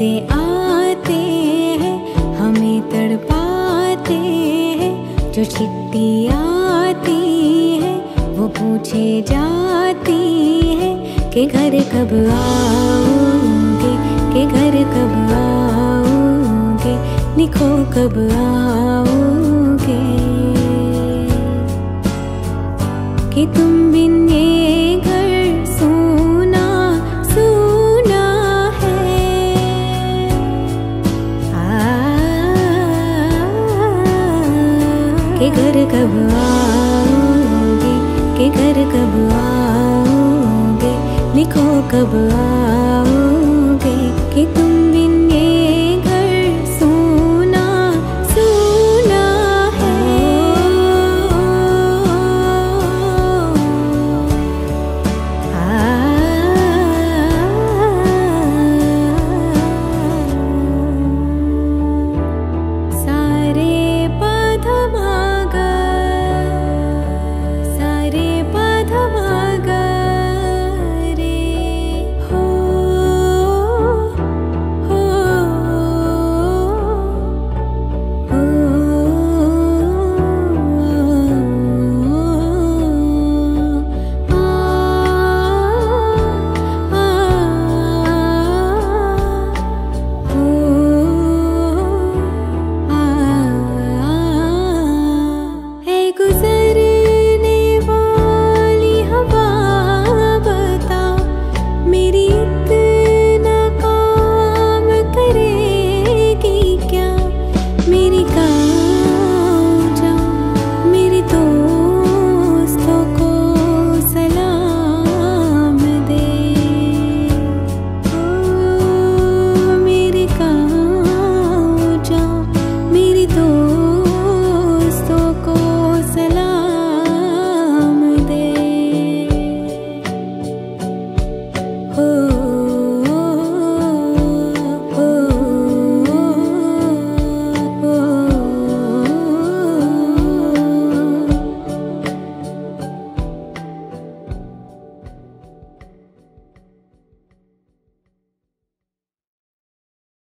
से आते हैं, हमें तड़पाते हैं। जो चिट्ठी आती है, वो पूछे जाती है कि घर कब आओगे, कि घर कब आओगे लिखो कब आओगे। कि तुम बिन ये के घर कब आओगे? के घर कब आओगे? लिखो कब आओगे? कि तुम